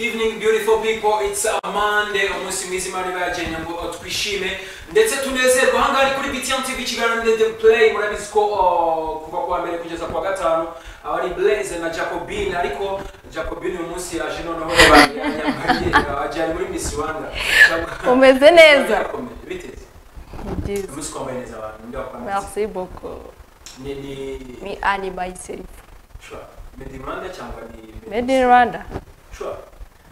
Good evening beautiful people it's a Monday umunsi mwiza imana ibagennye ngo twishime ndetse tunezerwe ahangaha ni kuri BTN TV ikiganiro The Play murabizi ko uh, kuva kuwa mbere kugeza kuwa gatanu aba ari Blaze na Jacobine ariko Jacobine uyu munsi yaje noneho yanyambariye ajyanye muri Miss Rwanda Umeze neza. biteze Ni byiza. uyu munsi twambaye neza abantu ndi wakwambara Merci beaucoup. ni ni Ni Annie myself. Sure. Made in Rwanda cyangwa ni Made in Rwanda. Sure.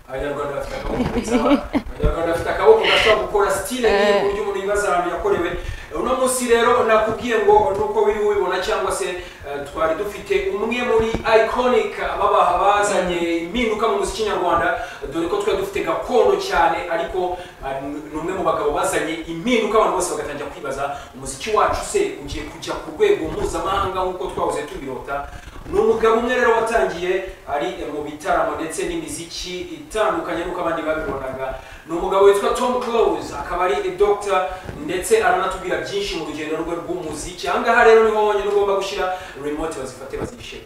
Abanyarwanda bafite akaboko keza abanyarwanda bafite akaboko gashobora gukora stile Eh. nk'iyi buryo umuntu yibaza ahantu yakorewe uno munsi rero nakubwiye ngo nuko biri ubibona cyangwa se eh, twari dufite umwe muri iconic babaha bazanye impinduka mu muziki nyarwanda dore ko twari dufite gakondo cyane ariko eh, ni umwe mu bagabo bazanye impinduka abantu bose bagatangira kwibaza umuziki wacu se ugiye kujya ku rwego mpuzamahanga nk'uko twahoze tubirota ni umugabo umwe rero watangiye ari mu bitaramo ndetse n'imiziki itandukanye nk'uko abandi babibonaga ni umugabo witwa tom close akaba ari doctor ndetse aranatubwira byinshi mu rugendo rwe rw'umuziki ahangaha rero ni ho honyine ugomba gushyira remote bazifate bazishe.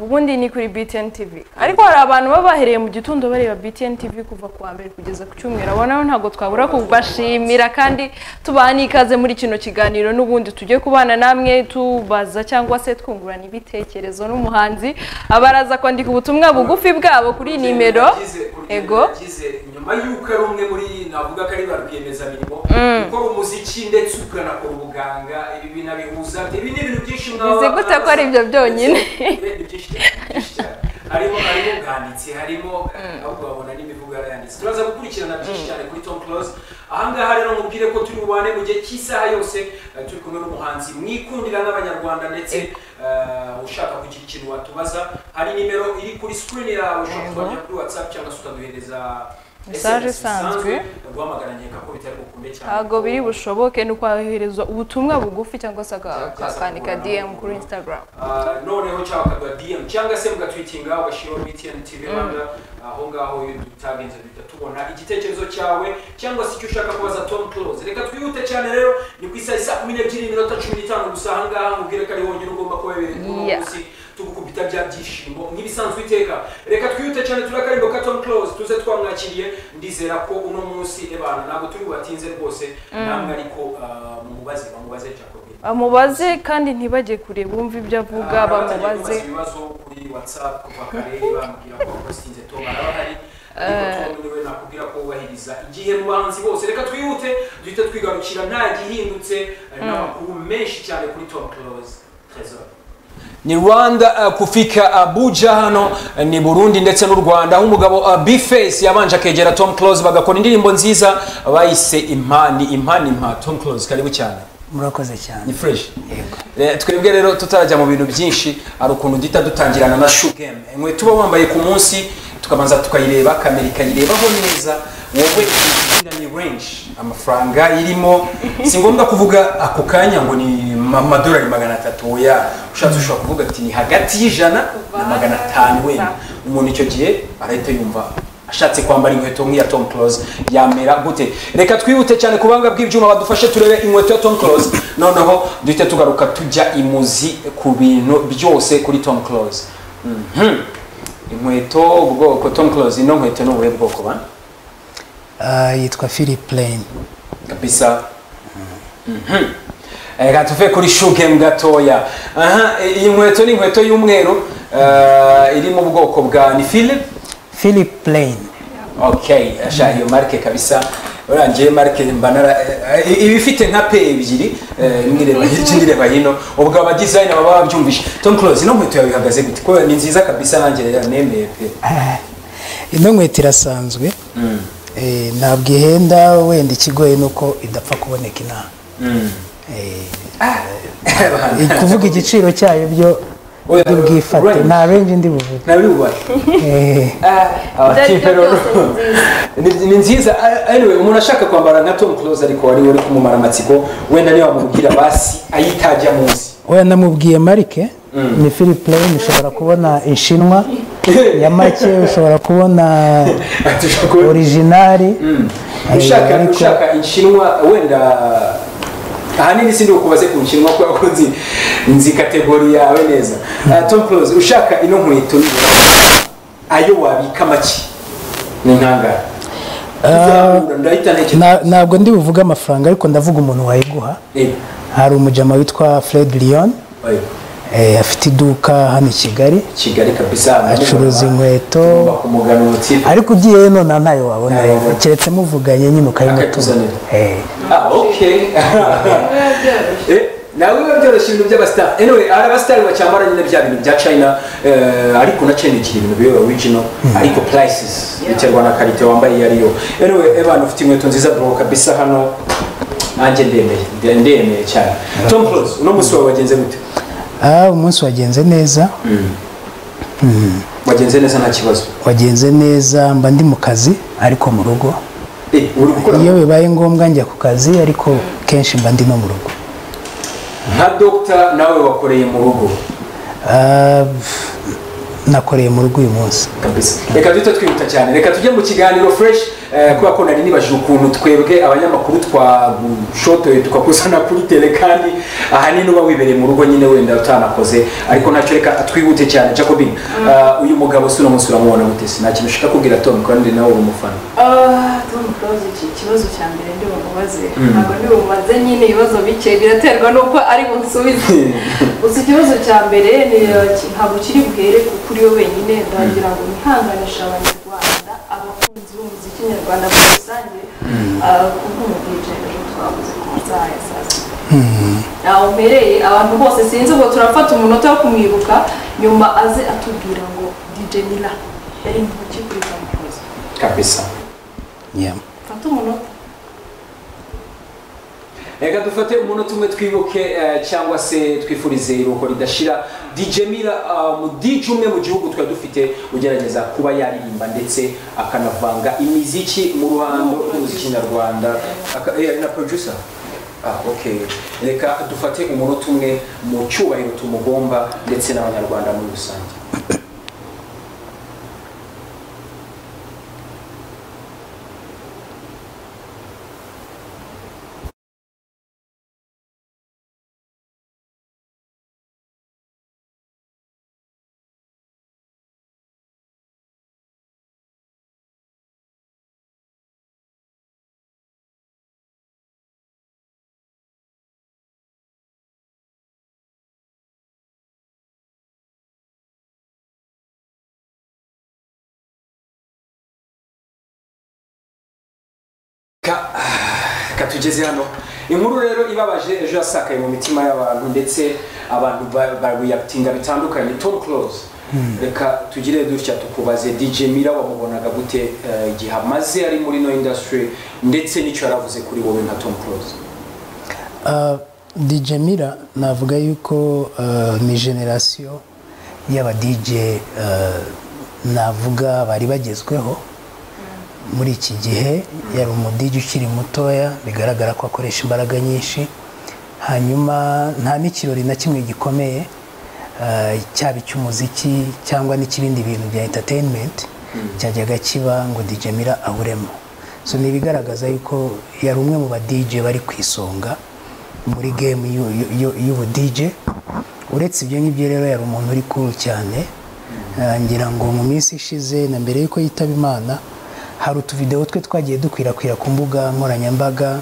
Ubundi ni kuri BTN TV ariko hari abantu baba bahereye mu gitondo bareba BTN TV kuva ku wa mbere kugeza ku cyumweru. Abo nabo ntabwo twabura kubashimira kandi tubaha n'ikaze muri kino kiganiro n'ubundi tujye kubana namwe tubaza cyangwa se twungurana ibitekerezo n'umuhanzi abaraza kwandika ubutumwa bugufi bwabo kuri nimero. ego. nyuma y'uko ari umwe muri navuga ko ari ba rwiyemezamirimo gukora umuziki ndetse ukanakora ubuganga ibi binabihuza ibi ni ibintu byinshi bizi gute ko ari ibyo byonyine. Harimo harimo ubwanditsi harimo ahubwo babona n'imivugo yarayanditse. Turaza gukurikirana byinshi cyane kuri Tom Close. Ahangaha rero mubwire ko turi bubane mu gihe cy'isaha yose eh, turi kumwe n'umuhanzi mwikundira n'abanyarwanda ndetse eh, ushaka kugira ikintu watubaza hari nimero iri kuri screen yawe ushobora kutwandikira kuri whatsapp cyangwa se ukaduhereza Message SMS isanzwe. ntabwo biri bushoboke ni ukwohereza ubutumwa bugufi cyangwa se aka- akandika DM kuri Instagram. Ah, noneho cyangwa bakaduha DM cyangwa se mugatwitinga ugashyiraho BTN TV Rwanda. Aho ngaho iyo tutagenze duhita tubona igitekerezo cyawe cyangwa se icyo ushaka kubaza Tom Close. Reka twihute cyane rero ni ku isaha saa kumi n'ebyiri n'iminota cumi n'itanu gusa. Aha ngaha mubwire ko ari honyine ugomba kuba wibereye kuri Yeah. munsi tugukubita bya byishimo nk'ibisanzwe iteka. Reka twihute cyane turakarimbo ka Tom Close tuze twamwakiriye ndizera ko uno munsi ebana ntabwo turi bubatinze rwose namwe ariko mubaze mumubaze bamubaze Jacob bamubaze kandi ntibajye kure bumve ibyo avuga Ah, bamubaze. ibibazo kuri whatsapp kuva kare bamubwira ko postinze tom araba hari tom niwe nakubwira ko wubahiriza. Igihe mu bahanzi bose reka twihute duhite twigarukira nta gihindutse eh, n'amakuru menshi cyane kuri tom close. Trésor. Ni rwanda uh, kufika abuja hano uh, ni burundi ndetse n'u rwanda. Aho umugabo uh, bface yabanje akegera tom close bagakora indirimbo nziza bayise impani. Impani impa tom close karibu cyane. Murakoze cyane. Ni fresh. Yego. Eh, twebwe rero tutarajya mu bintu byinshi hari ukuntu duhita dutangirana na shoe game. Inkweto uba wambaye ku munsi tukabanza tukayireba kamera ikayirebaho neza. Wowe ni range. Amafaranga irimo. Si ngombwa kuvuga ako kanya ngo ni amadolari magana atatu oya. Ushatse ushobora kuvuga ati ni hagati y'ijana na magana atanu wenda. Umuntu icyo gihe arahita yumva ashatse kwambara inkweto nk'iya Tom Close. Yamera gute? Reka twihute cyane ku buhanga bw'ibyuma badufashe turebe inkweto ya Tom Close. Noneho duhite tugaruka tujya imuzi ku bintu byose kuri Tom Close. Mhm. inkweto ubwoko Tom Close ino nkweto ni ubuhe bwoko ba? Ah, yitwa philip plain. Kabisa. Mhm. Reka tuve kuri shoe game gatoya iyi nkweto ni inkweto y'umweru iri mu bwoko bwa ni Philip philip plain okay asha iyo marke kabisa urangiye marke mbanara iba ifite nka pe ebyiri eh, imwe ireba hirya indi ireba hino ubwo aba designer baba babyumvishe Tom Close ino nkweto yawe ihagaze gute ko ni nziza kabisa nanjye nemeye pe ino nkweto irasanzwe ntabwo ihenda wenda ikigoye ni uko idapfa kuboneka inaha kuvuga igiciro cyayo byo bwifate. nta renje ndi buvuge. Ntabiri bubare Eh, ni nziza. Anyway umuntu ashaka kwambara nka Tom Close ariko wari uri kumumara amatsiko wenda niba wamubwira basi ayitajya munsi oya namubwiye marike ni philip plain ushobora kubona inshinwa. Ya make ushobora kubona Eh, ushaka ariko- ushaka inshinwa wenda ahanini sindi ukubaze ku nshinwa kubera ko nzi nzi kategori yawe neza. Ah, Tom Close ushaka ino nkweto ayo wabika make? Ni nkangara Na- ntabwo ndi buvuge amafaranga ariko ndavuga umuntu wayiguha. Eh, hari umujama witwa fred leon. Afite iduka hano i kigali. Kigali kabisa acuruza inkweto. Ariko ugiyeyo none ntayo wabona keretse muvuganye nyine ukayimutuma Akakuzanira. Eh, ah okay Eh, nawe biba byoroshye ibintu by'abasitari anyway hari abasitari bacyambara nyine bya bintu bya china eh, ariko na china igira ibintu biri original ariko prices biterwa na karite wambaye iyo ariyo. Anyway evan ufite inkweto nziza bro kabisa hano. Nanjye ndemeye nde- ndemeye cyane. Tom close uno munsi wawe wagenze gute? Umunsi wagenze neza. Wagenze neza nta kibazo? Wagenze neza mba ndi mu kazi ariko mu rugo. Eh, iyo bibaye ngombwa njya ku kazi ariko kenshi mba ndi no mu rugo. Nka dogita nawe wakoreye mu rugo? Ah, nakoreye mu rugo uyu munsi. Reka duhita twihuta cyane. Reka tujye mu kiganiro fresh. eh, kubera ko nari nibajije ukuntu twebwe abanyamakuru twagushotoye tukakusana kuri tele kandi ahanini uba wibereye mu rugo nyine wenda utanakoze. Ariko ntacyo reka twihute cyane. Jacobin uh, uyu mugabo si uno munsi uramubona gute? Kintu ushaka kubwira tom kandi nawe uri umufana Ah, Tom Close iki kibazo cya mbere ndi bumubaze ntabwo ndi bumubaze nyine ibibazo bike. Biraterwa n'uko ari bunsubize gusa ikibazo cya mbere ni eh, ntabwo kiri buhere ku- kuri we wenyine. Ndagira ngo nihanganishe b'umuziki nyarwanda muri rusange ah, kubw'umudije ejo twavuze ku masaha ya saa sita aho mpereye abantu bose sinzi ngo turafata umunota wo kumwibuka nyuma aze atubwira ngo DJ Mila yari mu ki kuri Tom Close kabisa fata umunota reka dufate umunota umwe twibuke eh, cyangwa se twifurize iruhuko ridashira. Dj mira mu dj umwe mu gihugu twari dufite ugerageza kuba yaririmba ndetse akanavanga imiziki mu ruhando rw'umuziki nyarwanda. Eh, na producer? Ah, okay. reka dufate umunota umwe mu cyubahiro tumugomba ndetse n'abanyarwanda muri rusange. Ka tugeze hano. Inkuru rero ibabaje ejo yasakaye mu mitima y'abantu ndetse abantu ba- bareactinga bitandukanye. Tom close. Reka tugire dutya tukubaze. Dj mira wamubonaga gute eh, igihe amaze ari muri no industry ndetse n'icyo yaravuze kuri wowe nka tom close? Uh, DJ Mira navuga yuko uh, ni generasiyo y'aba DJ uh, navuga bari bagezweho. Muri iki gihe yari umu DJ ukiri mutoya bigaragara ko akoresha imbaraga nyinshi. Hanyuma nta n'ikirori na kimwe gikomeye uh, cyaba icy'umuziki cyangwa n'ikibindi bintu bya entertainment cyajyaga kiba ngo DJ Mira aburemo so ni ibigaragaza yuko yari umwe mu ba DJ bari ku isonga muri game y'u- y'u- y'u- y'ubu DJ uretse ibyo ngibyo rero yari umuntu uri cool cyane. Ah, ngira ngo mu minsi ishize na mbere y'uko yitaba imana hari utuvidewo twe twagiye dukwirakwira ku mbuga nkoranyambaga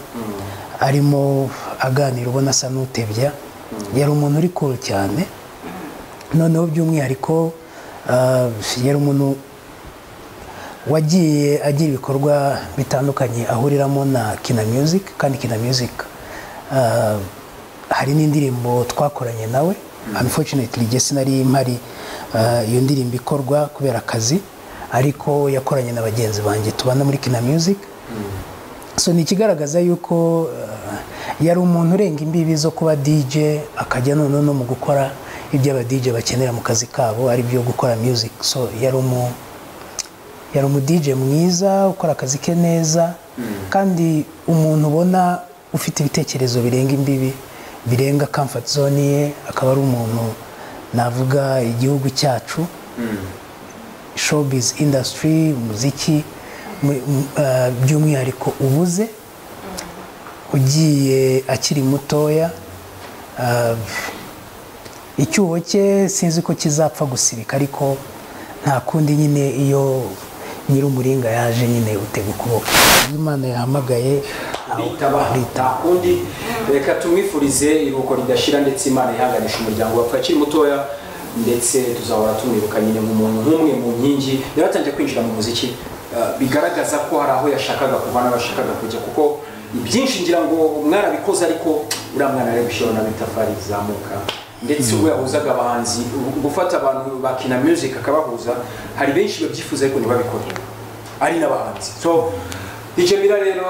arimo aganira ubona asa n'utebya. Yari umuntu uri cool cyane. Noneho by'umwihariko ah, yari umuntu wagiye agira ibikorwa bitandukanye ahuriramo na kina music kandi kina music ah, hari n'indirimbo twakoranye nawe. Unfortunately sinari mpari ah, iyo ndirimbo ikorwa kubera akazi. Ariko yakoranye na bagenzi banjye tubana muri kina music. So ni ikigaragaza yuko uh, yari umuntu urenga imbibi zo kuba DJ akajya noneho no mu gukora ibyo aba bakenera mu kazi kabo ari byo gukora music. So yari umu yari umu DJ mwiza ukora akazi ke neza kandi umuntu ubona ufite ibitekerezo birenga imbibi birenga comfort zone ye akaba ari umuntu navuga igihugu cyacu. Showbiz industry umuziki mu- mu- ah, by'umwihariko ubuze ugiye akiri mutoya ah, icyuho cye sinzi ko kizapfa gusibika ariko nta kundi nyine iyo nyir'umuringa yaje nyine utega ukuboko. Iyo imana yahamagaye nta kundi. Reka tumwifurize iruhuko ridashira ndetse imana ihanganisha umuryango wapfa akiri mutoya. Ndetse tuzahora tumwibuka nyine nk'umuntu nk'umwe mu nkingi. Yaratangiye kwinjira mu muziki uh, bigaragaza ko hari aho yashakaga kuva n'abashakaga kujya kuko ibyinshi ngira ngo mwarabikoze ariko uriya mwana ari gushyiraho n'amatafari rizamuka ndetse ubwo yahuzaga abahanzi gufata abantu bakina music akabahuza hari benshi babyifuza ariko ntibabikore ari n'abahanzi. So DJ Mira rero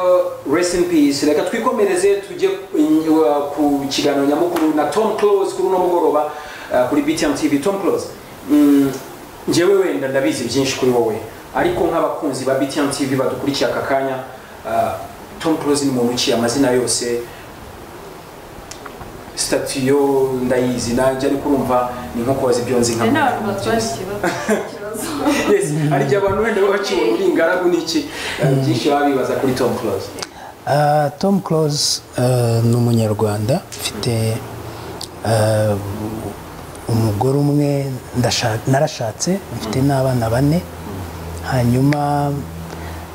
rest in peace. Reka twikomereze tujye uh, ku kiganiro nyamukuru na Tom Close kuri uno mugoroba. Kuri BTM TV Tom Close. Mm, njyewe wenda ndabizi byinshi kuri wowe ariko nk'abakunzi ba BTM TV badukurikiye aka kanya. Uh, Tom Close ni muntu uciye amazina yose statiyo ndayizi nanjye ariko urumva ni nko kubaza ibyo nzi hari n'abantu nka batwara ikibazo yes hari igihe abantu wenda baba bakibona uri ingaragu n'iki uh, byinshi baba bibaza kuri Tom Close. Ah, Tom Close ni umunyarwanda mfite ah, umugore umwe narashatse mfite n'abana bane hanyuma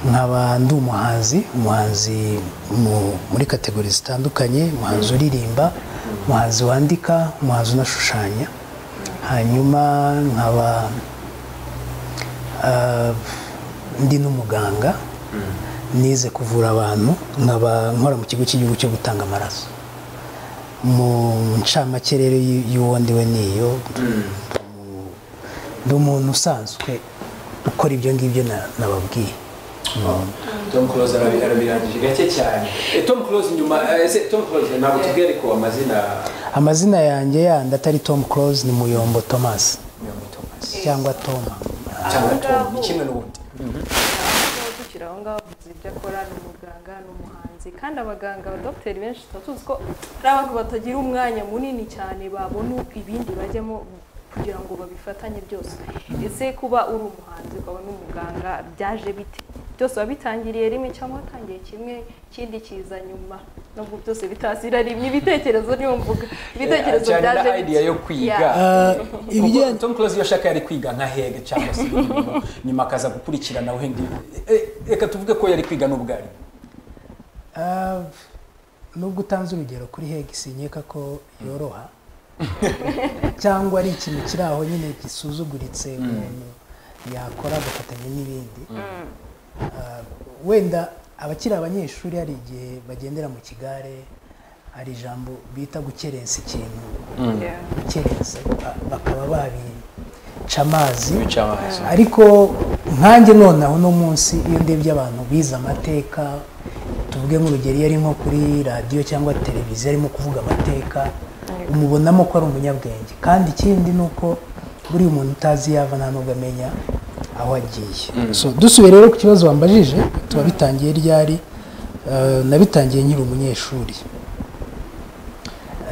nkaba ndi umuhanzi umuhanzi mu- muri kategori zitandukanye umuhanzi uririmba umuhanzi wandika umuhanzi unashushanya hanyuma nkaba ah, ndi n'umuganga nize kuvura abantu nkaba nkora mu kigo cy'igihugu cyo gutanga amaraso. Mu ncamake rero y'uwo ndiwe niyo. Ndi umuntu usanzwe ukora ibyo ngibyo na- nababwiye. Tom Close arabi- arabirangije. Gake cyane. Eh, Tom Close nyuma eh, ese Tom Close ntabwo tubwire ko amazina. Amazina yanjye yandi atari tom close ni muyombo thomas. Muyombo Thomas. Cyangwa toma cyangwa Tom ni kimwe n'ubundi. Tukiri aho ngaho ibyo akora ni umuganga ni umuhanzi kandi abaganga abadogiteri benshi tuba tuzi ko ari abantu batagira umwanya munini cyane babona ibindi bajyamo kugira ngo babifatanye byose. Ese kuba uri umuhanzi ukaba n'umuganga byaje bite? Byose wabitangiriye rimwe cyangwa watangiye kimwe ikindi kiza nyuma. Nubwo byose bitasira rimwe ibitekerezo niyo mvuga ibitekerezo cyane byaje na idea yo kwiga. Kuko Tom Close iyo ashaka yari kwiga nka hege cyangwa se nyuma akaza gukurikirana wenda Eh, reka tuvuge ko yari kwiga n'ubwari. Ah, nubwo utanze urugero kuri hegi sinyeka ko yoroha. Cyangwa ari ikintu kiri aho nyine gisuzuguritse umuntu yakora agafatanya n'ibindi. Ah, wenda abakiri abanyeshuri hari igihe bagendera mu kigare hari ijambo bita gukerensa ikintu. Yeah. gukerensa ba- bakaba babica amazi. Bica amazi. Ariko nkanjye nonaho uno munsi iyo ndebye abantu bize amateka tuvuge nk'urugero iyo ari nko kuri radiyo cyangwa televiziyo arimo kuvuga amateka umubonamo ko ari umunyabwenge. Kandi ikindi ni uko buriya umuntu utazi yava nta nubwo amenya aho agiye. So dusubiye rero ku kibazo wambajije tuba bitangiye ryari? Eh, nabitangiye nkiri umunyeshuri.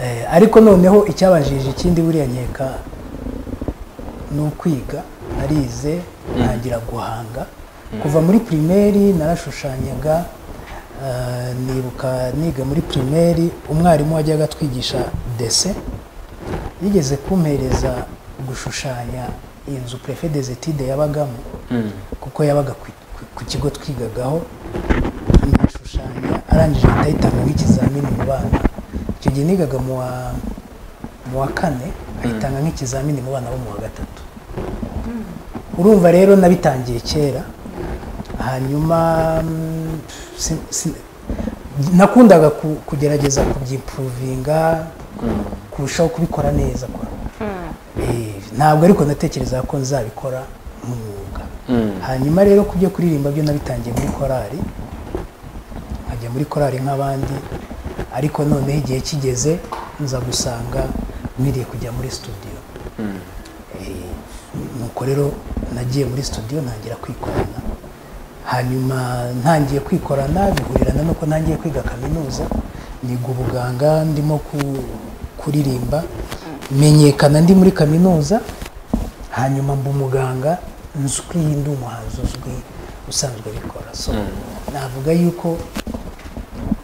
Eh, ariko noneho icyabanjirije ikindi buriya nkeka ni ukwiga narize ntangira guhanga. Kuva muri pirimeri narashushanyaga nibuka niga muri pirimeri umwarimu wajyaga atwigisha dese yigeze kumpereza gushushanya inzu prefe des etudes yabagamo kuko yabaga ku, kigo twigagaho ndashushanya arangije ahita nk'ikizamini mu bana. Icyo gihe nigaga mu wa kane ayitanga nk'ikizamini mu bana bo mu wa gatatu. Urumva rero nabitangiye kera hanyuma mm, nakundaga ku- kugerageza kubyimpuruvinga kurushaho kubikora neza kwa. Eh, ntabwo ariko natekerezaga ko nzabikora nk'umwuga hanyuma rero ku byo kuririmba byo nabitangiye muri korali nkajya muri korali nk'abandi ariko noneho igihe kigeze nza gusanga nkwiriye kujya muri studio. Eh, nuko rero nagiye muri studio ntangira kwikorana. Hanyuma ntangiye kwikorana bihurirana nuko ntangiye kwiga kaminuza niga ubuganga ndimo ku- kuririmba menyekana ndi muri kaminuza hanyuma mba umuganga nzwi ndi umuhanzi uzwi usanzwe abikora. So navuga yuko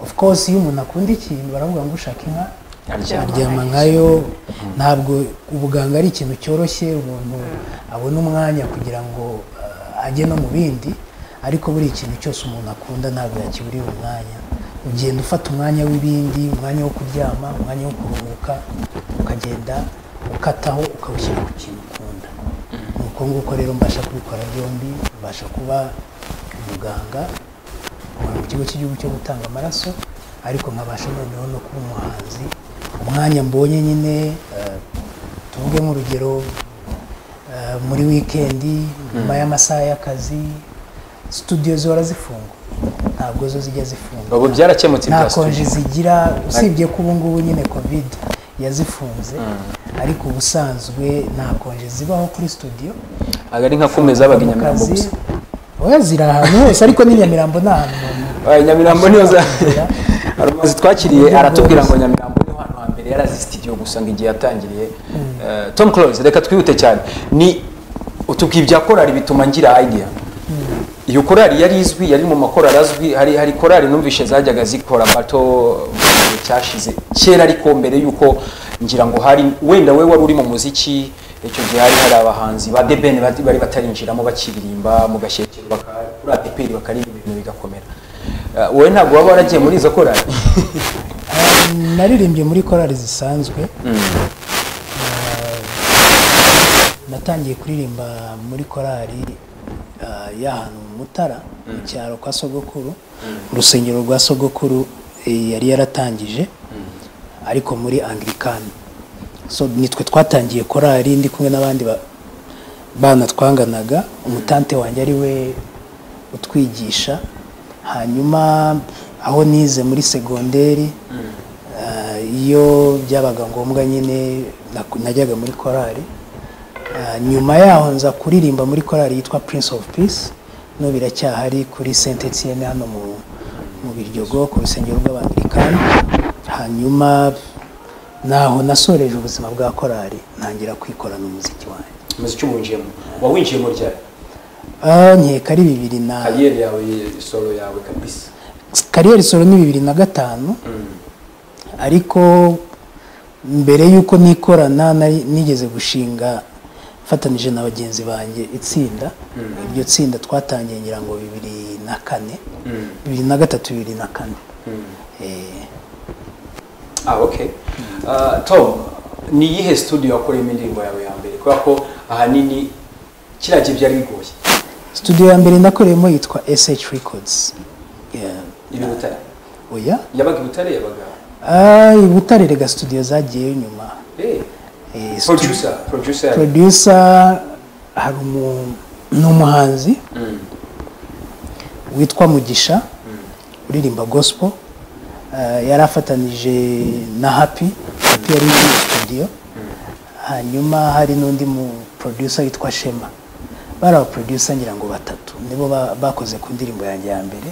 of course iyo umuntu akunda ikintu baravuga ngo ushaka inka aryama nkayo. ntabwo ubuganga ari ikintu cyoroshye umuntu abona umwanya kugira ngo uh, ajye no mu bindi. Ariko buri ikintu cyose umuntu akunda ntabwo yakiburira umwanya ugenda ufata umwanya w'ibindi umwanya wo kuryama umwanya wo kuruhuka ukagenda ukataho ukawushyira ku kintu ukunda. Ni uko nguko rero mbasha kubikora byombi mbasha kuba umuganga mu kigo cy'igihugu cyo gutanga amaraso ariko nkabasha noneho no kuba umuhanzi. Umwanya mbonye nyine eh, tuvuge nk'urugero eh, muri wikendi nyuma y'amasaha y'akazi studio zihora zifungwa ntabwo zo zijya zifungwa ubu byarakemutse nta konji zigira. Usibye ko ubu ngubu nyine covid yazifunze ariko ubusanzwe nta konji zibaho kuri studio. Ntabwo ari nka kumwe zabaga i nyamirambo gusa. Oya ziri ahantu hose ariko ni nyamirambo ni ahantu umuntu nyamirambo niyo za ashobora hari umuzi twakiriye aratubwira ngo nyamirambo ni ho hantu hambere yari azi studio gusa ngo igihe yatangiriye. Eh, tom close reka twihute cyane. Ni utubwiye ibya korali bituma ngira idea. Iyo korali yari izwi yari mu makorali azwi hari hari korali numvishe zajyaga zikora bato mu cyashize. Kera ariko mbere yuko ngira ngo hari wenda we wari uri mu muziki icyo gihe hari hari abahanzi ba debeni bari batarinjiramo bakiririmba mu gashyekero kuri adeperi bakaririmba ibintu bigakomera. Eh, wowe ntabwo waba waragiye muri izo korali? Ah, naririmbye muri korali zisanzwe. Ah, natangiye kuririmba muri korali ah, y'ahantu mu mutara mu cyaro kwa sogokuru. Urusengero rwa sogokuru eh, yari yaratangije. Ariko muri anglikani so nitwe twatangiye korali ndi kumwe n'abandi ba- bana twanganaga. Umutante wanjye ari we utwigisha. Hanyuma aho nize muri segonderi ah, iyo byabaga ngombwa nyine najyaga muri korali. Ah, nyuma yaho nza kuririmba muri korali yitwa prince of peace. No biracyahari kuri saint etienne hano mu, mu biryogo ku rusengero rw'abangilikani hanyuma naho nasoreje ubuzima bwa korali ntangira kwikorana umuziki wanjye. Umuziki uwinjiyemo wawinjiyemo ryari? Ah, nkeka ari bibiri na kariyeri yawe solo yawe kabisa. Kariyeri solo ni bibiri na gatanu. Ariko mbere y'uko nikorana nigeze gushinga mfatanije na bagenzi banjye itsinda. Iryo tsinda twatangiye ngira ngo bibiri na kane. Bibiri na gatatu bibiri na kane. Eh, ah Ah, tom ni iyihe studio wakoreyemo indirimbo yawe ya mbere? Kubera ko ahanini kiriya gihe byari bigoye. Studio ya mbere nakoreyemo yitwa sh records. Ibi butare? Oya? Yabaga i butare yabaga? I butare rega studio zagiyeyo nyuma. Eh, producer producer. Hari ni umuhanzi Mm. witwa mugisha uririmba gospel. Eh, yari afatanije na happy. Happy yari muri studio. Hanyuma hari n'undi mu producer witwa shema. Bari aba producer ngira ngo batatu. Nibo ba- bakoze ku ndirimbo yanjye ya mbere.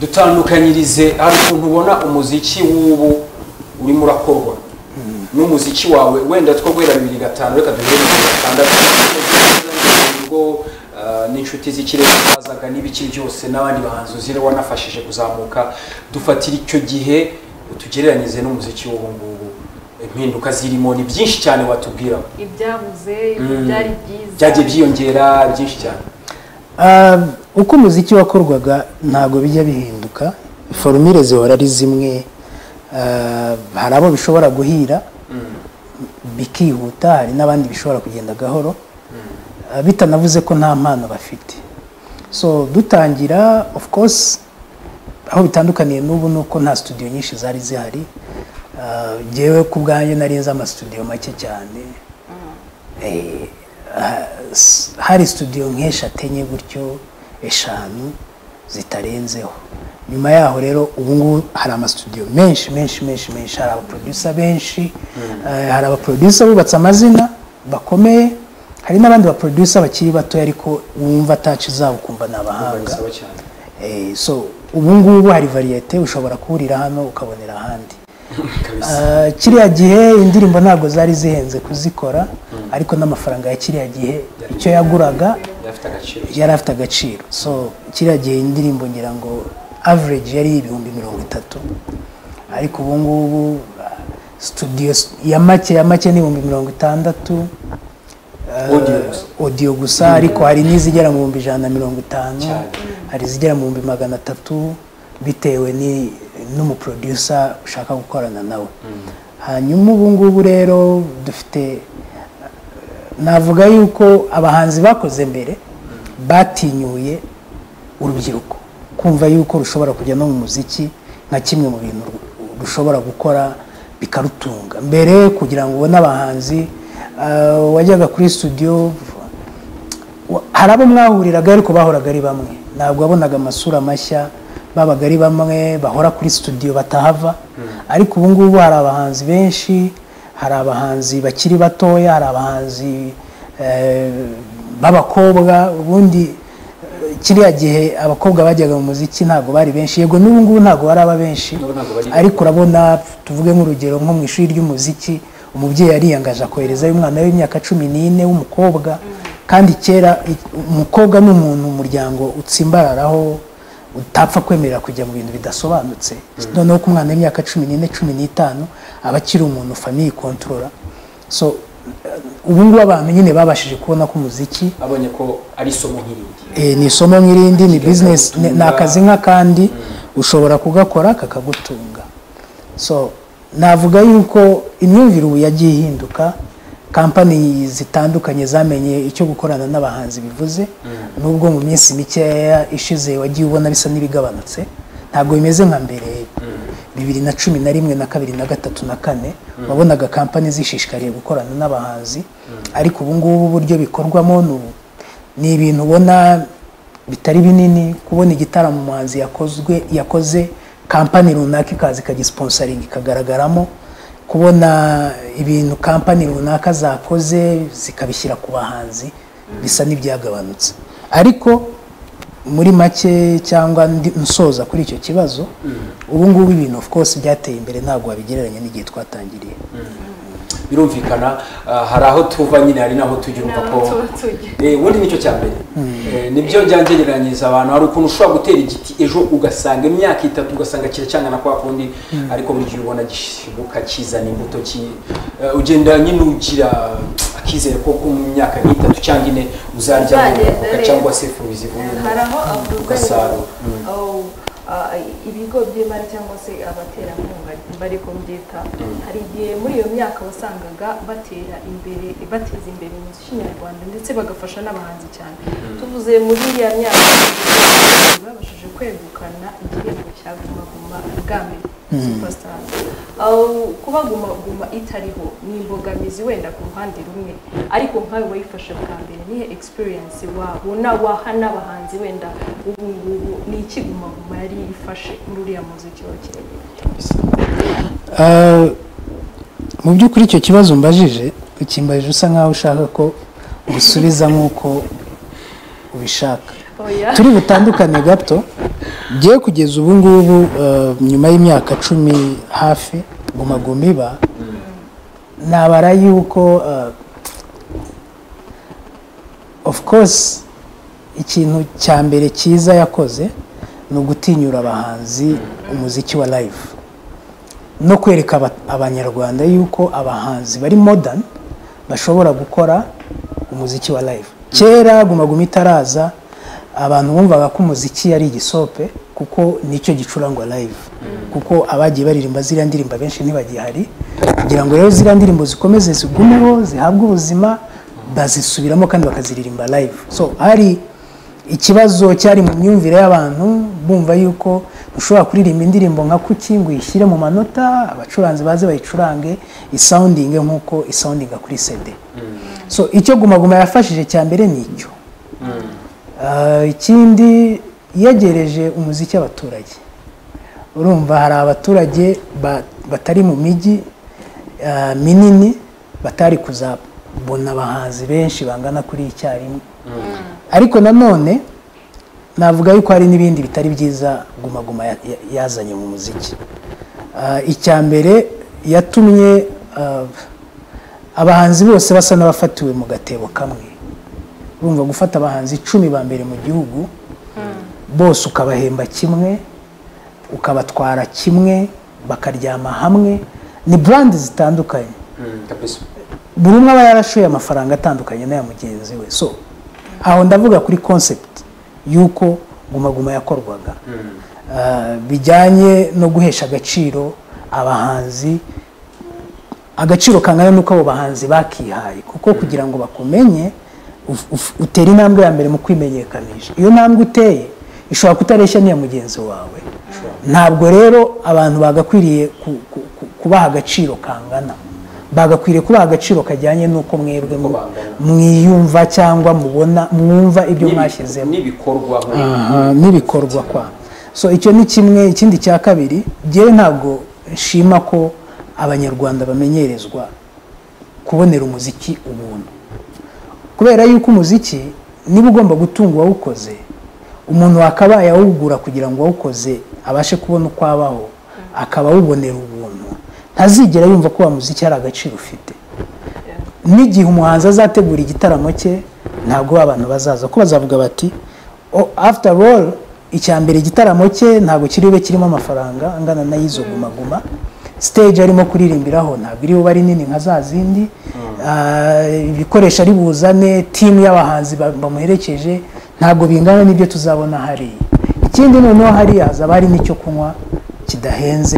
Dutandukanyirize. Hari ukuntu ubona umuziki w'ubu urimo urakorwa. N'umuziki wawe wenda two guhera bibiri gatanu reka duhere bibiri gatandatu. Ubwo ah, n'inshuti z'ikirere zazaga n'ibiki byose n'abandi bahanzi uzire wanafashije kuzamuka dufatira icyo gihe tugereranyirize n'umuziki w'ubu ngubu. Impinduka zirimo ni byinshi cyane watubwiraho. Ibyabuze ibyari byiza. Byagiye byiyongera byinshi cyane. Ah, uko umuziki wakorwaga ntabwo bijya bihinduka. Forumire zihora ari zimwe. Ah, hari abo bishobora guhira bikihuta hari n'abandi bishobora kugenda gahoro Ah, bitanavuze ko nta mpano bafite. So dutangira of course aho bitandukaniye n'ubu ni uko nta studio nyinshi zari zihari. Ah, jyewe ku bwanjye nari nzi amastudio make cyane. Eh, ha- s- hari studio nk'eshatu enye gutyo eshanu zitarenzeho. Nyuma yaho rero ubu ngubu hari amastudio menshi menshi menshi menshi. Hari abaproducer benshi eh, hari abaproducer bubatse amazina bakomeye hari n'abandi baproducer bakiri batoya ariko wumva ataci zabo ukumva ni abahanga. Eh, so ubu ngubu hari variyete ushobora kuburira hano ukabonera ahandi. Ah, kiriya gihe indirimbo ntabwo zari zihenze kuzikora ariko n'amafaranga ya kiriya gihe icyo yaguraga yari afite agaciro. So kiriya gihe indirimbo ngira ngo average yari ibihumbi mirongo itatu. Ariko ubu ngubu ah, studio ya make ya make ni ibihumbi mirongo itandatu. Eh, Audio gusa. ariko hari n'izigera mu bihumbi ijana na mirongo itanu hari izigera mu bihumbi magana atatu bitewe n'umuproducer ushaka gukorana nawe. Hanyuma ubu ngubu rero dufite navuga yuko abahanzi bakoze mbere batinyuye urubyiruko. Kumva yuko rushobora kujya no mu muziki nka kimwe mu bintu ru- rushobora gukora bikarutunga. Mbere kugira ngo ubone abahanzi ah, wajyaga kuri studio hari abo mwahuriraga ariko bahoraga ari bamwe. Ntabwo wabonaga amasura mashya babaga ari bamwe bahora kuri studio batahava. Ariko ubu ngubu hari abahanzi benshi hari abahanzi bakiri batoya hari abahanzi eh, b'abakobwa ubundi eh, kiriya gihe abakobwa bajyaga mu muziki ntabwo bari benshi. Yego n'ubu ngubu ntabwo baraba benshi. Ariko urabona tuvuge nk'urugero nko mu ishuri ry'umuziki umubyeyi yariyangaje akoherezayo umwana w'imyaka cumi n'ine w'umukobwa. Kandi kera umukobwa ni umuntu umuryango utsimbararaho utapfa kwemerera kujya mu bintu bidasobanutse. Noneho ko umwana w'imyaka cumi n'ine cumi n'itanu aba akiri umuntu famiye kontorora so ubu ngubu abantu nyine babashije kubona ko umuziki abonye ko ari isomo nk'irindi. Eh, ni isomo nk'irindi ni business ni akazi nk'akandi ushobora kugakora kakagutunga. So navuga yuko imyumvire ubu yagiye ihinduka kampani zitandukanye zamenye icyo gukorana n'abahanzi bivuze nubwo mu minsi mikeya ishize wagiye ubona bisa n'ibigabanutse ntabwo bimeze nka mbere. Bibiri na cumi na rimwe na kabiri na gatatu na kane wabonaga kampani zishishikariye gukorana n'abahanzi ariko ubu ngubu uburyo bikorwamo ni ibintu ubona bitari binini kubona igitaramo umuhanzi yakozwe yakoze kampani runaka ikaza ikagisponsaringa ikagaragaramo kubona ibintu kampani runaka zakoze zikabishyira ku bahanzi bisa n'ibyagabanutse ariko muri make cyangwa ndi- nsoza kuri icyo kibazo ubu ngubu ibintu of course byateye imbere ntabwo wabigereranya n'igihe twatangiriye. Birumvikana ah, hari aho tuva nyine hari n'aho tujya urumva ko. Eh, ubundi ni cyo cya mbere. Eh, ni byo njya ngereranyiriza abantu. Hari ukuntu ushobora gutera igiti ejo ugasanga imyaka itatu ugasanga kiracyangana kwa kundi ariko buri gihe ubona gishibuka kizana imbuto eh, ugenda nyine ugira akizere ko mu myaka nk'itatu cyangwa ine uzarya cyangwa se fu zivuyemo hari aho avuga ugasarura. Ah, ibigo by'imari cyangwa se abaterankunga bari kubyita hari igihe muri iyo myaka wasangaga batera imbere bateza imbere umuziki nyarwanda ndetse bagafasha n'abahanzi cyane. Tuvuze muri iriya myaka babashije kwegukana igihembo cya guma guma bwa mbere superstar. Aho kuba guma guma itariho ni imbogamizi wenda ku ruhande rumwe. Ariko nkawe wayifashe bwa mbere nihe experience wabona waha n'abahanzi wenda ubu ngubu ni iki guma guma yari ifashe muri uriya muziki wa Uh, mu by'ukuri icyo kibazo mbajije ukimbajije usa nkaho ushaka ko usubiza nk'uko ubishaka. Turi butandukane gato ngiye kugeza ubu ngubu uh, nyuma y'imyaka cumi hafi guma guma iba nabara yuko uh, of course ikintu cya mbere cyiza yakoze ni ugutinyura abahanzi umuziki wa live. No kwereka aba- abanyarwanda yuko abahanzi bari modern bashobora gukora umuziki wa live. Kera guma guma itaraza abantu bumvaga ko umuziki ari igisope kuko ni cyo gicurangwa live. Kuko abagiye baririmba ziriya ndirimbo benshi ntibagihari. Kugira ngo rero ziriya ndirimbo zikomeze zigumeho zihabwe ubuzima bazisubiramo kandi bakaziririmba live. So hari ikibazo cyari mu myumvire y'abantu bumva yuko ushobora kuririmba indirimbo nka kuki ngo uyishyire mu manota abacuranzi baze bayicurange isawundinge nk'uko isawundinga kuri cd so icyo guma guma yafashije cya mbere ni icyo. Ah, ikindi yegereje umuziki abaturage urumva hari abaturage ba- batari mu mijyi ah, minini batari kuzabona abahanzi benshi bangana kuri icyarimwe. Ariko nanone navuga yuko hari n'ibindi bitari byiza guma guma ya- ya- yazanye mu muziki. Ah, icya mbere yatumye ah, abahanzi bose basa n'abafatiwe mu gatebo kamwe. Urumva gufata abahanzi icumi ba mbere mu gihugu bose ukabahemba kimwe ukabatwara kimwe bakaryama hamwe. Ni brand zitandukanye. Mm, kabisa. Buri umwe aba yarashoye amafaranga atandukanye n'aya mugenzi we. So aho ndavuga kuri concept y'uko guma guma yakorwaga Ah, bijyanye no guhesha agaciro abahanzi agaciro kangana n'uko abo bahanzi bakihaye. Kuko kugira ngo bakumenye utera intambwe ya mbere mu kwimenyekanisha. Iyo ntambwe uteye ishobora kutareshya n'iya mugenzi wawe. Ntabwo rero abantu bagakwiriye ku- ku- ku- kubaha agaciro kangana. Bagakwiriye kubaha agaciro kajyanye n'uko mwebwe mwiyumva cyangwa mubona mwumva ibyo mwashyizemo. n'ibikorwa Aha, n'ibikorwa kwa. So icyo ni kimwe ikindi cya kabiri njyewe ntabwo nshima ko abanyarwanda bamenyerezwa kubonera umuziki ubuntu. Kubera yuko umuziki niba ugomba gutunga uwawukoze umuntu wakabaye awugura kugira ngo uwawukoze abashe kubona uko abaho akaba awubonera ubuntu. Ntazigera yumva ko wa muziki hari agaciro ufite. N'igihe umuhanzi azategura igitaramo cye ntabwo abantu bazaza. Ko bazavuga bati "Oh, after all icya mbere igitaramo cye ntabwo kiri bube kirimo amafaranga angana n'ay'izo gumaguma. Stage arimo kuririmbiraho ntabwo iri bube ari nini nka za zindi. Ah, ibikoresho ari buzane timu y'abahanzi ba- bamuherekeje ntabwo bingana n'ibyo tuzabona hariya. Ikindi noneho hariya hazaba hari n'icyo kunywa kidahenze.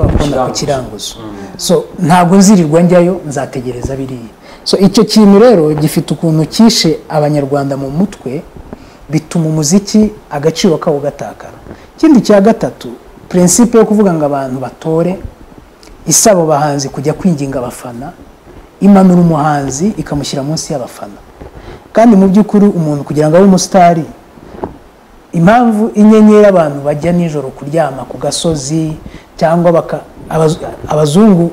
Umuntu ashobora kubona ku kiranguzo. So ntabwo nzirirwa njyayo nzategereza biriya. So icyo kintu rero gifite ukuntu kishe abanyarwanda mu mutwe bituma umuziki agaciro kawo gatakara. Ikindi cya gatatu prinsipe yo kuvuga ngo abantu batore isaba abahanzi kujya kwinginga abafana imanura umuhanzi ikamushyira munsi y'abafana. Kandi mu by'ukuri umuntu kugira ngo abe umusitari impamvu inyenyeri abantu bajya nijoro kuryama ku gasozi cyangwa abazungu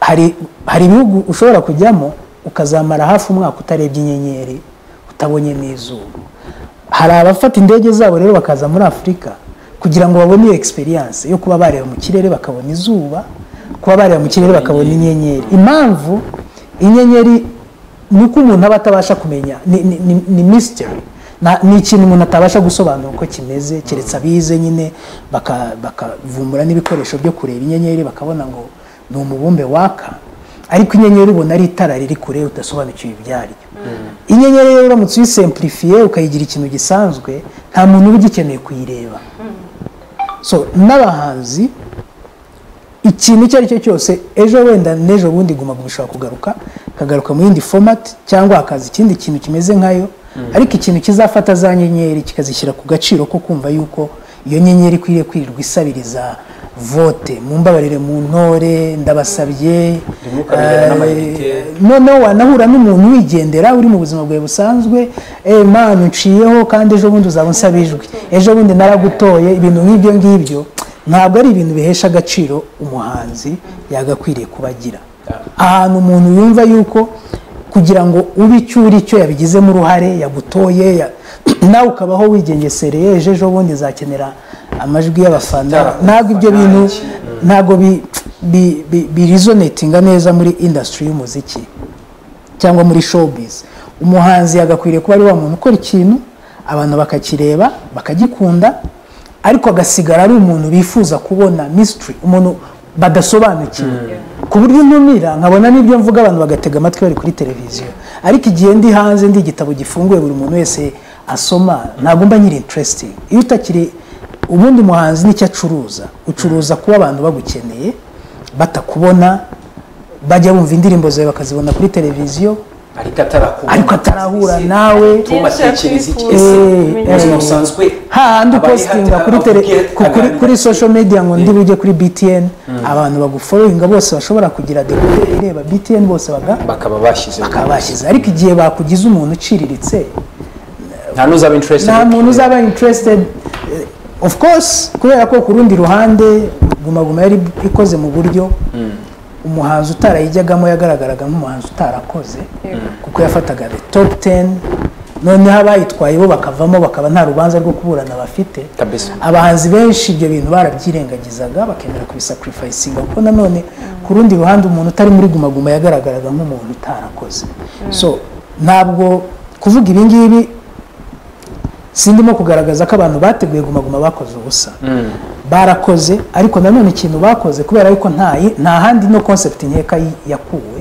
hari hari ibihugu ushobora kujyamo ukazamara hafi umwaka utarebye inyenyeri utabonye n'izuba hari abafata indege zabo rero bakaza muri afurika kugira ngo babone iyo experience yo kuba bareba mu kirere bakabona izuba kuba bareba mu kirere bakabona inyenyeri. Impamvu inyenyeri ni uko umuntu aba atabasha kumenya ni, ni, ni, ikintu umuntu atabasha gusobanura uko kimeze keretse abize nyine baka- bakavumbura n'ibikoresho byo kureba inyenyeri bakabona ngo ni umubumbe waka. Ariko inyenyeri ubona ari itara riri kure udasobanukiwe ibyaryo inyenyeri rero uramutse uyisemplifiye ukayigira ikintu gisanzwe nta muntu uba ugikeneye kuyireba. So n'abahanzi ikintu icyo ari cyo cyose ejo wenda n'ejo bundi guma bishobora kugaruka kagaruka mu yindi format cyangwa hakaza ikindi kintu kimeze nkayo ariko ikintu kizafata za nyenyeri kikazishyira ku gaciro ko kumva yuko iyo nyenyeri ikwiriye kwirirwa isabiriza vote. Mumbabarire mu ntore ndabasabye eh, noneho wanahura n'umuntu wigendera uri mu buzima bwawe busanzwe eh manu nciyeho kandi ejo bundi uzaba unsaba ijwi ejo bundi naragutoye ibintu nk'ibyo ngibyo ntabwo ari ibintu bihesha agaciro umuhanzi yagakwiriye kuba agira ahantu umuntu yumva yuko kugira ngo ube icyo uri cyo yabigizemo uruhare yagutoye ya- nawe ukabaho wigengesereye ejo ejo bundi zakenera amajwi y'abafana. Ntabwo ibyo bintu ntabwo bi- bi- bi- birizonetinga neza muri industry y'umuziki cyangwa muri showbiz. Umuhanzi yagakwiriye kuba ari wa muntu ukora ikintu abantu bakakireba bakagikunda ariko agasigara ari umuntu bifuza kubona mystery umuntu badasobanukiwe. Ku buryo ntumira nkabona n'ibyo mvuga abantu bagatega amatwi bari kuri televiziyo. Ariko igihe ndi hanze ndi igitabo gifunguye buri muntu wese asoma ntabwo mba nyiri interesting iyo utakiri ubundi muhanzi ni cyo acuruza. Ucuruza kuba abantu bagukeneye batakubona bajya bumva indirimbo zawe bakazibona kuri televiziyo ariko atarakubona ariko atarahura nawe. Tumatekereza iki? Eh, ese eh, hahandi upostinga kuri social media ngo ndi bujye kuri BTN abantu bagufollowinga bose bashobora kugira decoder ireba BTN bose bakaba bashyize bakaba bashyize ariko igihe bakugize umuntu uciriritse nta muntu uzaba interested. Eh, of course kubera ko ku rundi ruhande guma guma yari ikoze mu buryo. Umuhanzi utarayijyagamo yagaragaraga nk'umuhanzi utarakoze kuko yafataga the top 10 noneho abayitwaye bo bakavamo bakaba nta rubanza rwo kuburana bafite. Abahanzi benshi ibyo bintu barabyirengagizaga bakemera kubisakurifayisinga kuko nanone ku rundi ruhande umuntu utari muri guma guma yagaragaraga nk'umuntu utarakoze. So ntabwo kuvuga ibi ngibi sindimo kugaragaza ko abantu bateguye guma guma bakoze ubusa. Barakoze ariko nanone ikintu bakoze kubera yuko nta handi no concept nkeka yakuwe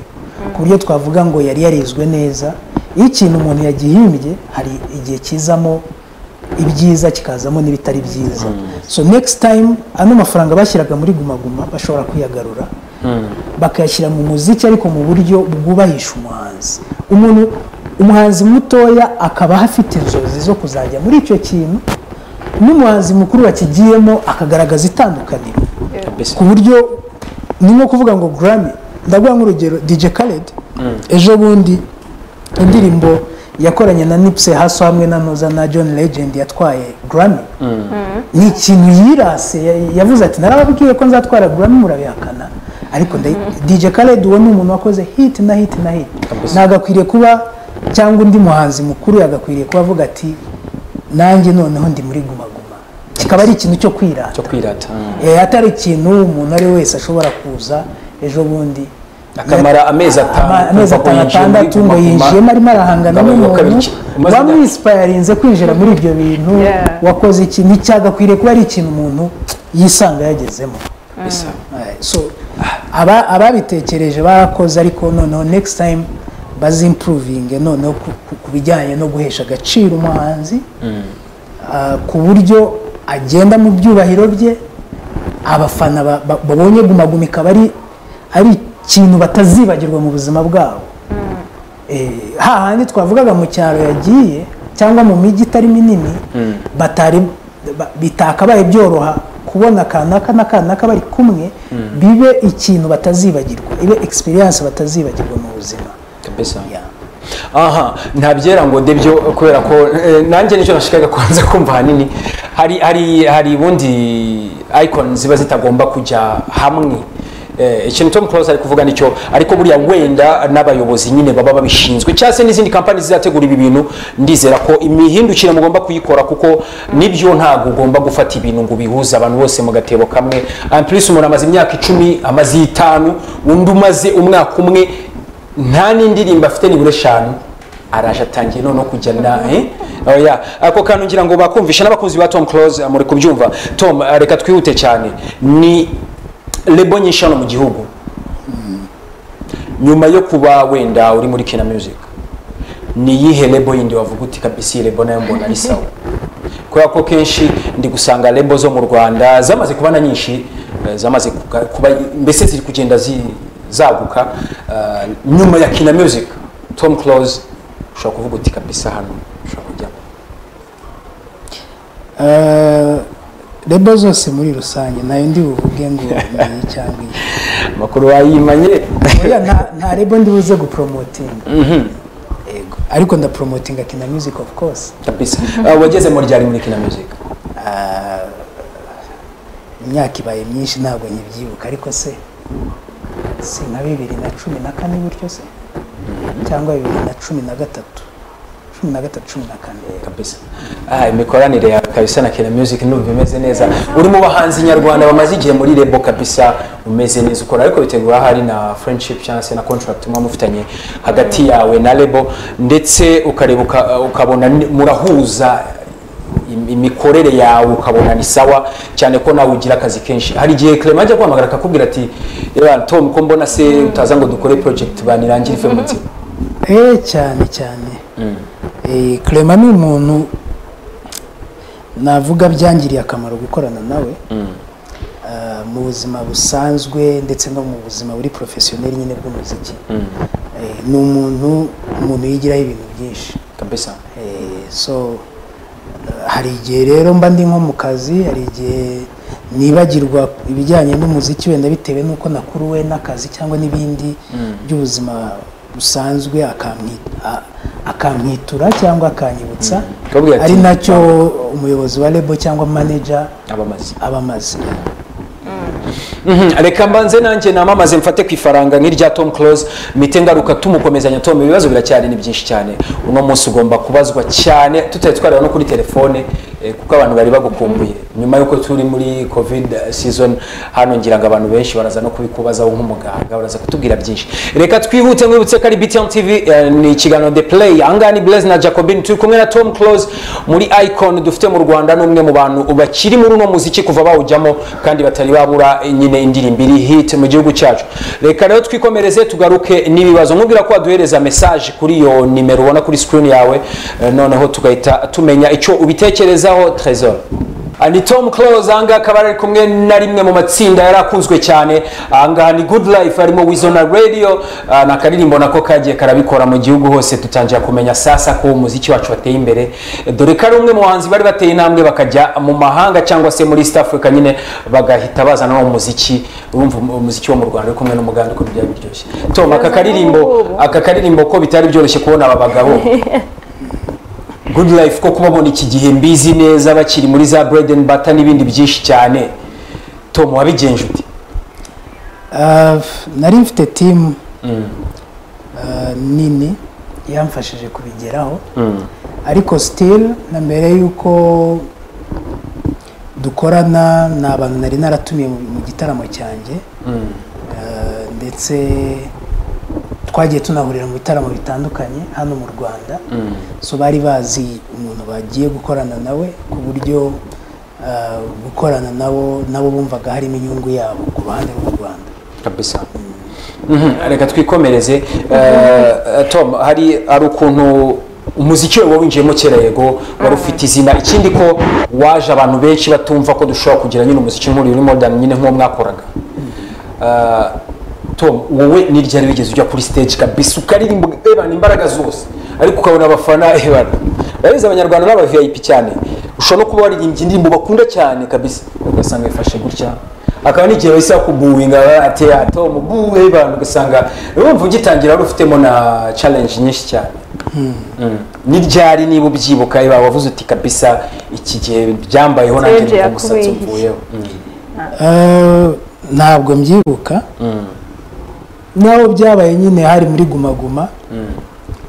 ku buryo twavuga ngo yari yarizwe neza. Iyo ikintu umuntu yagihimbye hari igihe kizamo ibyiza kikazamo n'ibitari byiza. So next time ano mafaranga bashyiraga muri guma guma bashobora kuyagarura bakayashyira mu muziki ariko mu buryo bwubahisha umuhanzi. Umuntu umuhanzi mutoya akaba afite inzozi zo kuzajya muri icyo kintu n'umuhanzi mukuru wakigiyemo akagaragaza itandukaniro ku buryo ni nko kuvuga ngo Grammy ndaguha nk'urugero DJ Khaled. Ejo bundi indirimbo yakoranye na Nipsey Hussle hamwe na Noza na John Legend yatwaye Grammy. Ni ikintu yirase ya- yavuze ati narababwiye ko nzatwara Grammy murabihakana. Ariko DJ Khaled uwo ni umuntu wakoze hit na hit na hit. Ntabwo akwiriye kuba cyangwa undi muhanzi mukuru yagakwiriye kuba avuga ati nanjye noneho ndi muri guma guma kikaba ari ikintu cyo kwirata cyo kwirata. Eh, atari ikintu umuntu ari we wese ashobora kuza ejo bundi. Akamara amezi atanu Ama- amezi kuva atanu atandatu ngo yinjiyemo arimo arahangana n'umuntu. wamwisipayarinze kwinjira muri ibyo bintu wakoze ikintu cyagakwiriye kuba ari ikintu umuntu yisanga yagezemo. Eh, so aba- ababitekereje barakoze ariko noneho next time bazimpuruvinge noneho ku- bijyanye no guhesha agaciro umuhanzi Ah, ku buryo agenda mu byubahiro bye abafana ba- ba- babonye guma guma ikaba ari ari ikintu batazibagirwa mu buzima bwabo. Eh, hahandi twavugaga mu cyaro yagiye cyangwa mu mijyi itari minini batari ba- bitakabaye byoroha kubona kanaka na kanaka bari kumwe bibe ikintu batazibagirwa ibe experience batazibagirwa mu buzima. Kabisa. Aha ntabyera ngo ndebyo kubera ko eh, nanjye ni cyo nashikaga kubanza kumva ahanini hari hari hari ubundi icon ziba zitagomba kujya hamwe. Eh, ikintu Tom Close ari kuvuga ni cyo ariko buriya wenda n'abayobozi nyine baba babishinzwe cyangwa se n'izindi kampani zizategura ibi bintu ndizera ko imihindukire mugomba kuyikora kuko ni byo ntabwo ugomba gufata ibintu ngo ubihuze abantu bose mu gatebo kamwe. Plus umuntu amaze imyaka icumi amaze itanu undi umaze umwaka umwe nta n'indirimbo afite nibura eshanu araje atangiye noneho kujya na eh? oya ako kantu ngira ngo bakumvisha n'abakunzi ba Tom Close muri kubyumva Tom eh, reka twihute cyane. Ni lebo nyinshi hano mu gihugu. Nyuma yo kuba wenda uri muri Kina Music ni iyihe lebo yindi wavuga uti kabisa iyi lebo na yo mbona ari sawa? Kubera ko kenshi ndi gusanga lebo zo mu Rwanda zamaze kuba na nyinshi eh, zamaze kuba mbese ziri kugenda zi- zaguka eh, nyuma ya Kina Music Tom Close ushobora kuvuga uti kabisa hano ushobora kujyamo Eh, lebo zose muri rusange na yo ndi buvuge ngo ni cyangwa iyi. Amakuru wayimanye? Nta lebo ndi buze gupromotinga yego ariko ndapromotinga kina music of course. Kabisa. Eh, wageze mu ryari muri Kina Music? Imyaka ibaye myinshi ntabwo nkibyibuka ariko se si nka bibiri na cumi na kane gutyo se? Cyangwa bibiri na cumi na gatatu? cumi na gatatu cumi na kane. Kabisa. Ah, imikoranire ya kabisa na Kina Music numva imeze neza. Uri mu bahanzi nyarwanda bamaze igihe muri lebo kabisa umeze neza ukora. Ariko bitegura hari na friendship cyangwa se na contract muba mufitanye hagati yawe na lebo. Ndetse ukareba uka- ukabona murahuza imikorere yawe ukabona ni sawa cyane ko nawe ugira akazi kenshi. Hari igihe Clement ajya guhamagara akakubwira ati "Eba, Tom ko mbona se utaza ngo dukore project banirangire ife mutima eh cyane cyane. Eh, Clement ni umuntu navuga byangiriye akamaro gukorana nawe Ah, mu buzima busanzwe ndetse no mu buzima buri porofesiyoneri nyine bw'umuziki. Eh, ni umuntu umuntu yigiraho ibintu byinshi. Eh, so eh, hari igihe rero mba ndi nko mu kazi hari igihe nibagirwa ibijyanye n'umuziki wenda bitewe n'uko nakuruwe n'akazi cyangwa n'ibindi by'ubuzima busanzwe akamwitura cyangwa akanyibutsa. Ati, ari na cyo umuyobozi wa lebo cyangwa manager aba amaze reka mbanze nanjye namamaze mfate ku ifaranga nk'irya Tom Close mite ngaruka tumukomezanya Tom. Ibibazo biracyari ni byinshi cyane. Uno munsi ugomba kubazwa cyane. Tutari twareba no kuri telefone. Kuko abantu bari bagukumbuye. Nyuma y'uko turi muri covid season hano ngira ngo abantu benshi baraza no kubikubazaho nk'umuganga baraza kutubwira byinshi. Reka twihute mwibutse ko ari BTN TV eh, ni ikiganiro The Play. Ahangaha ni Blaise na Jacobin turi kumwe na Tom Close muri Icon dufite mu Rwanda n'umwe mu bantu bakiri muri uno muziki kuva bawujyamo kandi batari babura eh, nyine indirimbo iri hit mu gihugu cyacu. Reka rero twikomereze tugaruke n'ibibazo. Nkubwira ko waduhereza message kuri iyo nimero ubona kuri screen yawe eh, noneho tugahita tumenya icyo ubitekerezaho Trésor Ah, ni Tom Close ahangaha akaba ari kumwe na rimwe mu matsinda yari akunzwe cyane. Ahangaha ni Good Life harimo Wizona Radio. Ah, na karirimbo nako kagiye karabikora mu gihugu hose. Dutangira kumenya sasa ko umuziki wacu wateye imbere. Dore ko ari umwe mu bahanzi bari bateye intambwe bakajya mu mahanga cyangwa se muri East Africa nyine bagahita bazana no mu muziki urumva um- umuziki wo mu Rwanda uri kumwe n'umuganda uko byari biryoshye. Tom aka karirimbo aka karirimbo ko bitari byoroshye kubona aba bagabo. good life ko kubabona iki gihe mbizi neza bakiri muri za bread and butter n'ibindi byinshi cyane. Tom wabigenje ute? Uh, nari mfite timu uh, nini yamfashije kubigeraho. Ariko still na mbere y'uko dukorana ni abantu nari naratumiye mu gitaramo cyanjye. Uh, ndetse twagiye tunahurira mu bitaramo bitandukanye hano mu rwanda. So bari bazi umuntu bagiye gukorana nawe ku buryo uh, gukorana nabo nabo bumvaga harimo inyungu yabo ku ruhande rw'u rwanda. Kabisa. Mhm, reka twikomereze. Eh, tom hari hari ukuntu umuziki wawe winjiyemo kera yego wari ufite izina. Ikindi ko waje abantu benshi batumva ko dushobora kugira nyine umuziki nk'uri uri modern nyine nk'uwo mwakoraga. Eh, tom wowe ni ryari wigeze ujya kuri stage kabisa ukaririmba ebana imbaraga zose. Ariko ukabona abafana ebana urabizi abanyarwanda n'aba vip cyane. Ushobora no kuba waririmbye indirimbo bakunda cyane kabisa. Ugasanga ifashe gutya. Akaba n'igihe bahise bakubuwinga ati tom buwe ebana ugasanga urumva ugitangira wari ufitemo na challenge nyinshi cyane. Mm. ni ryari niba ubyibuka eba wavuze uti kabisa iki gihe byambayeho nanjye umusatsi yakubihiye. umvuyeho Mm. Uh, ntabwo mbyibuka. Naho byabaye nyine hari muri guma guma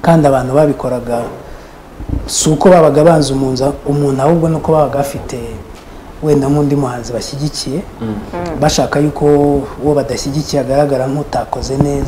kandi abantu babikoraga si uko babaga banze umunza- umuntu ahubwo nuko babaga bafite wenda nk'undi muhanzi bashyigikiye bashaka yuko uwo badashyigikiye agaragara nk'utakoze neza.